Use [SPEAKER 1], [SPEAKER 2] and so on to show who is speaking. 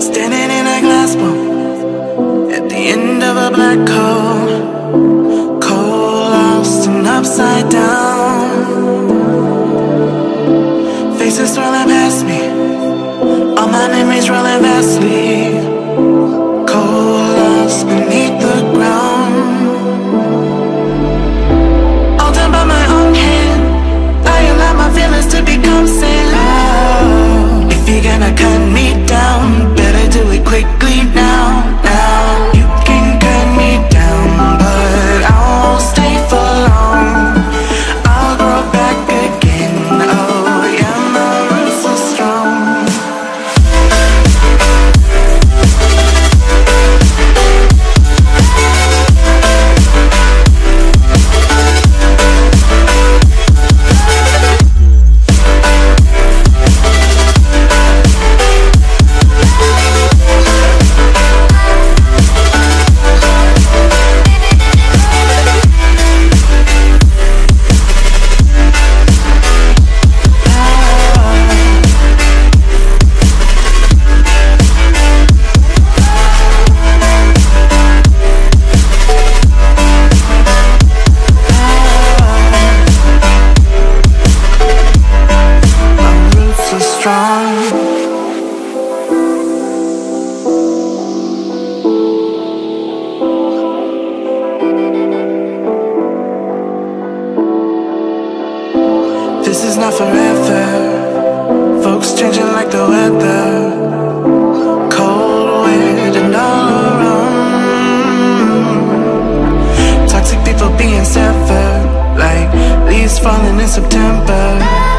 [SPEAKER 1] Standing in a glass boat at the end of a black hole, cold, lost, and upside down. Faces swirling strong. This is not forever. Folks changing like the weather. Cold, wet, and all around. Toxic people being severed, like leaves falling in September.